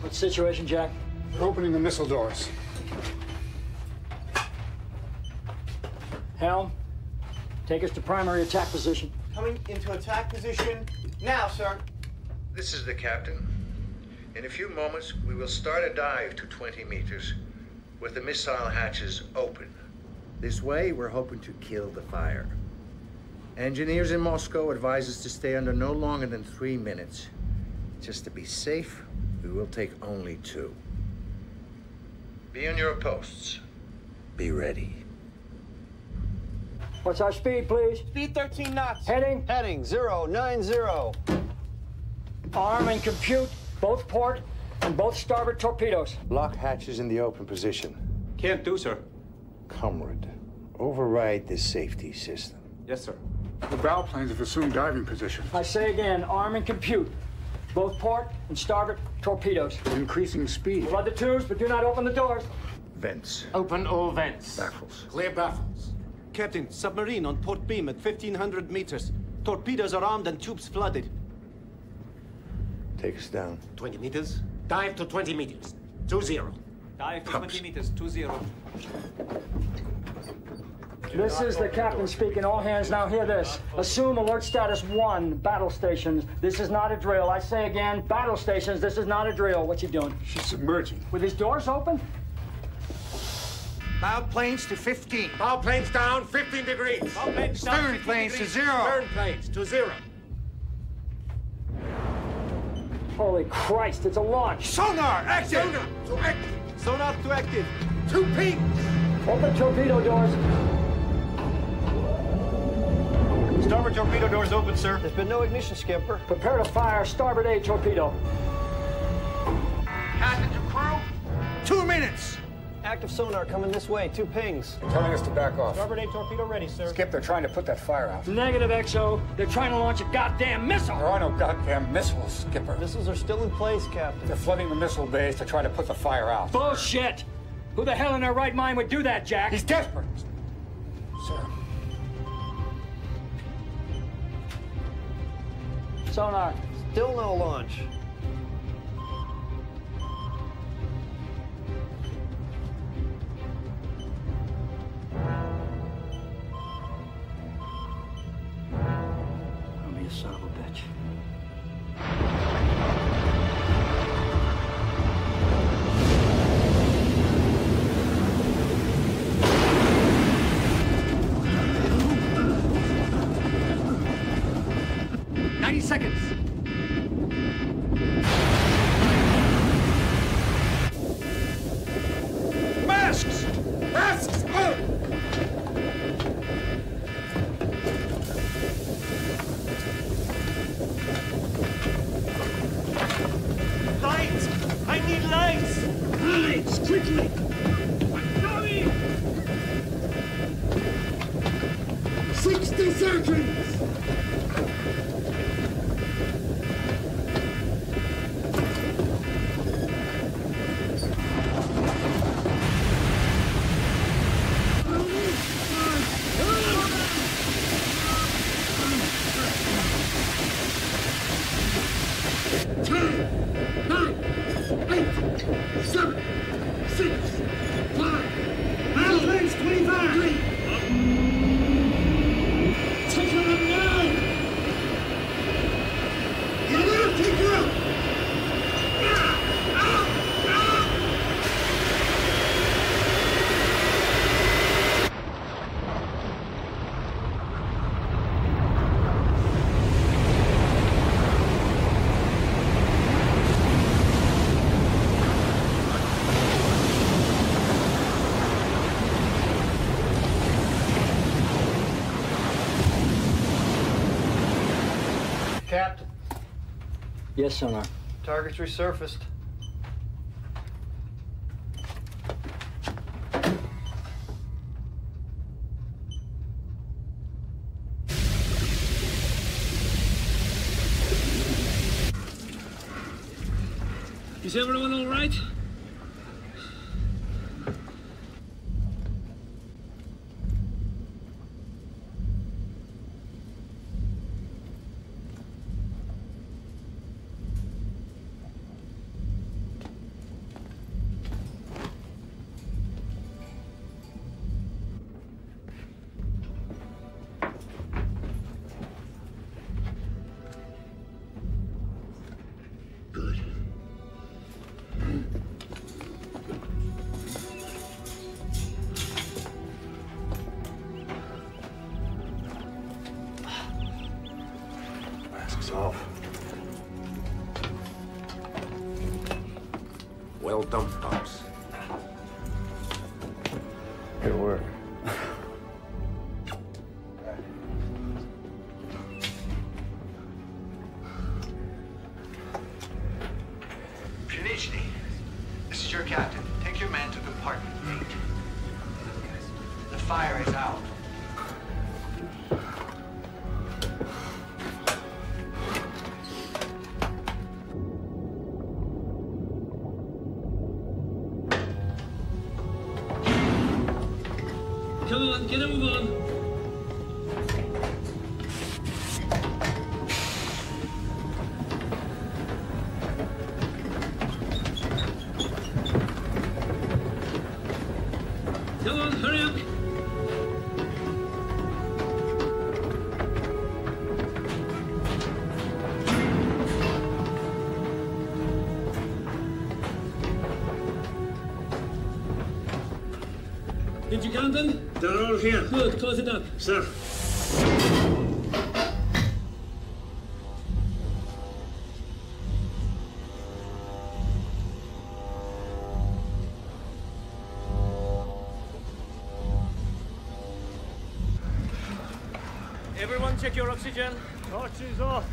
What's the situation, Jack? They're opening the missile doors. Helm, take us to primary attack position. Coming into attack position now, sir. This is the captain. In a few moments, we will start a dive to 20 meters with the missile hatches open. This way, we're hoping to kill the fire. Engineers in Moscow advise us to stay under no longer than three minutes. Just to be safe, we will take only two. Be on your posts. Be ready. What's our speed, please? Speed 13 knots. Heading, Heading 090. arm, and compute both port and both starboard torpedoes. Lock hatches in the open position. Can't do, sir. Comrade, override this safety system. Yes, sir. The bow planes have assumed diving position. I say again, arm and compute both port and starboard torpedoes. Increasing speed. Flood the tubes, but do not open the doors. Vents. Open all vents. Baffles. Clear baffles. Captain, submarine on port beam at 1500 meters. Torpedoes are armed and tubes flooded. Take us down. 20 meters. Dive to 20 meters. Two zero. Dive to Pumps. 20 meters, 2-0. This is the captain speaking. All hands now hear this. Assume alert status one, battle stations. This is not a drill. I say again, battle stations, this is not a drill. What you doing? She's submerging. With these doors open? Bow planes to 15. Bow planes down 15 degrees. Bow planes down Stern 50 planes to zero. Stern planes to zero. Holy Christ, it's a launch. Sonar, active! Sonar to active. Sonar to active. Two peaks. Open torpedo doors. Starboard torpedo doors open, sir. There's been no ignition, Skipper. Prepare to fire starboard A torpedo. Passenger crew, two minutes. Active sonar coming this way. Two pings. Telling us to back off. Starboard A torpedo ready, sir. Skip, they're trying to put that fire out. Negative XO. They're trying to launch a goddamn missile. There are no goddamn missiles, Skipper. Missiles are still in place, Captain. They're flooding the missile bays to try to put the fire out. Bullshit. Who the hell in their right mind would do that, Jack? He's desperate. Sonar. Still no launch. I'll be a son of a bitch. Seconds. Masks! Masks on. Lights! I need lights! Lights, quickly! Sixty seconds. Ten, nine, eight, seven, six, five, four, three, Take her up now! You gotta take her up! Captain, Yes, Sonar. target's resurfaced. Is everyone all right? Well done, Pops. Good work. Pshenichny, this is your captain. Take your men to compartment 8. The fire is out. Come on, get a move on. Come on, hurry up. Did you count them? They're all here. Good, close it up. Sir. Everyone check your oxygen. Torches off.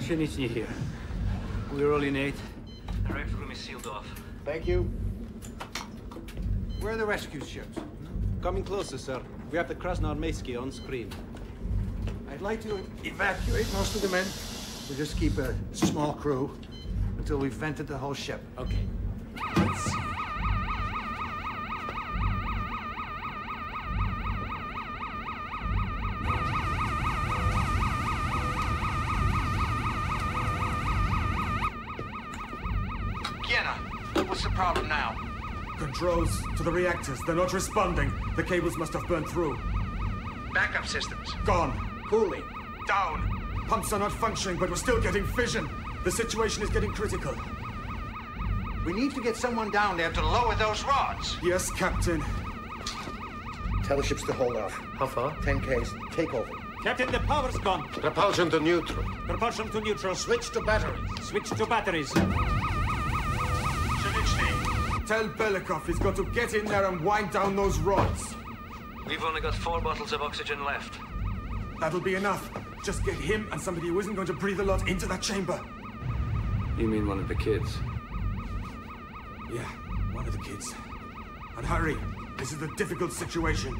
Pshenichny here. We're all in eight. The rec room is sealed off. Thank you. Where are the rescue ships? Coming closer, sir. We have the Krasnoarmeyski on screen. I'd like to evacuate most of the men. We'll just keep a small crew until we've vented the whole ship. Okay. Kiena, what's the problem now? Controls to the reactors. They're not responding. The cables must have burned through. Backup systems. Gone. Cooling. Down. Pumps are not functioning, but we're still getting fission. The situation is getting critical. We need to get someone down there to lower those rods. Yes, Captain. Tell the ships to hold off. How far? 10 Ks. Take over. Captain, the power's gone. Propulsion to neutral. Propulsion to neutral. Switch to batteries. Switch to batteries. Tell Belikov he's got to get in there and wind down those rods. We've only got four bottles of oxygen left. That'll be enough. Just get him and somebody who isn't going to breathe a lot into that chamber. You mean one of the kids? Yeah, one of the kids. And hurry. This is a difficult situation.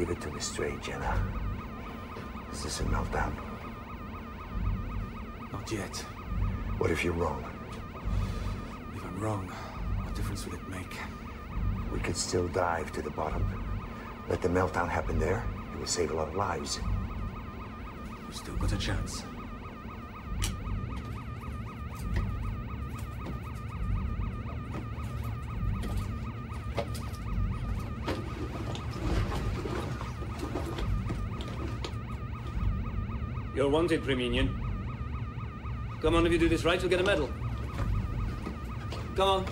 Give it to me straight, Jenna. Is this a meltdown? Not yet. What if you're wrong? If I'm wrong, what difference will it make? We could still dive to the bottom. Let the meltdown happen there. It would save a lot of lives. We've still got a chance. You're wanted, Preminin. Come on, if you do this right, you'll get a medal. Come on.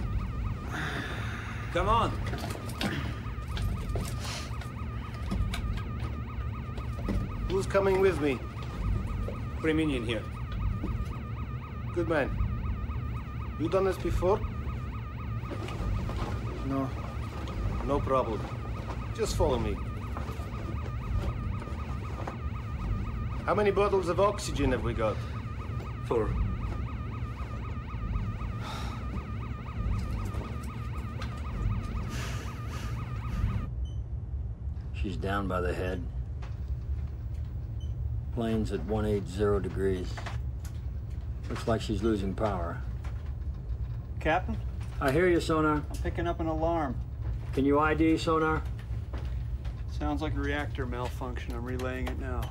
Come on. Who's coming with me? Preminin here. Good man. You done this before? No. No problem. Just follow me. How many bottles of oxygen have we got? Four. She's down by the head. Plane's at 180 degrees. Looks like she's losing power. Captain, I hear you, sonar. I'm picking up an alarm. Can you ID sonar? Sounds like a reactor malfunction. I'm relaying it now.